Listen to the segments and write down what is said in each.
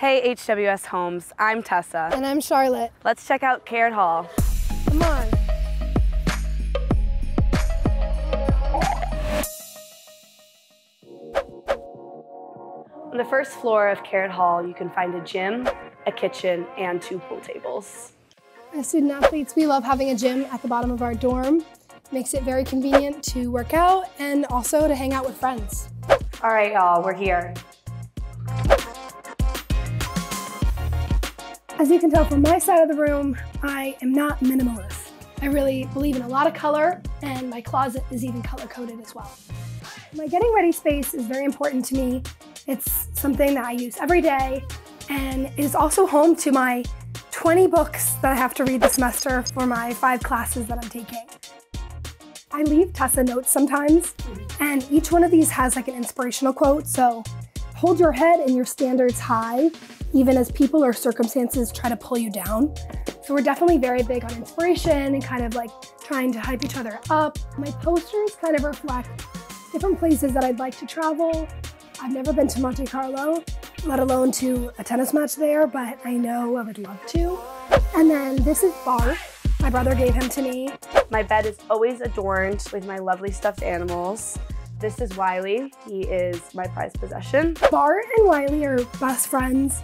Hey HWS Homes, I'm Tessa. And I'm Charlotte. Let's check out Caird Hall. Come on. On the first floor of Caird Hall, you can find a gym, a kitchen, and two pool tables. As student athletes, we love having a gym at the bottom of our dorm. Makes it very convenient to work out and also to hang out with friends. All right, y'all, we're here. As you can tell from my side of the room, I am not minimalist. I really believe in a lot of color, and my closet is even color coded as well. My getting ready space is very important to me. It's something that I use every day, and it is also home to my 20 books that I have to read this semester for my five classes that I'm taking. I leave Tessa notes sometimes, and each one of these has like an inspirational quote, so hold your head and your standards high even as people or circumstances try to pull you down. So we're definitely very big on inspiration and kind of like trying to hype each other up. My posters kind of reflect different places that I'd like to travel. I've never been to Monte Carlo, let alone to a tennis match there, but I know I would love to. And then this is Bart. My brother gave him to me. My bed is always adorned with my lovely stuffed animals. This is Wiley. He is my prized possession. Bart and Wiley are best friends.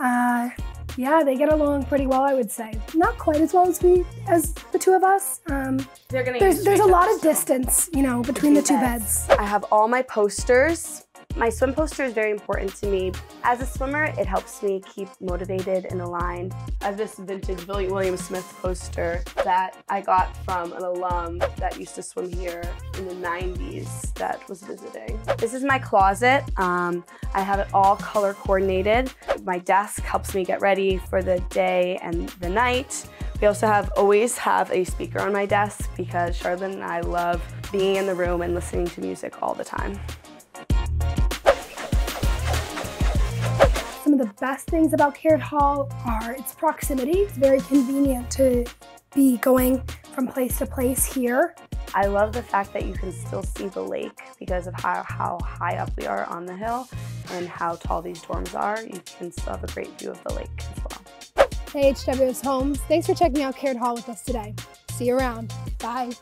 Uh, yeah, they get along pretty well, I would say. Not quite as well as we, as the two of us. Um, They're gonna there's there's a lot of distance, you know, between the two beds. beds. I have all my posters my swim poster is very important to me. As a swimmer, it helps me keep motivated and aligned. I have this vintage William Smith poster that I got from an alum that used to swim here in the 90s that was visiting. This is my closet. Um, I have it all color coordinated. My desk helps me get ready for the day and the night. We also have always have a speaker on my desk because Charlotte and I love being in the room and listening to music all the time. Of the best things about Caird Hall are its proximity. It's very convenient to be going from place to place here. I love the fact that you can still see the lake because of how, how high up we are on the hill and how tall these dorms are. You can still have a great view of the lake as well. Hey HWS Homes, thanks for checking out Caird Hall with us today. See you around. Bye.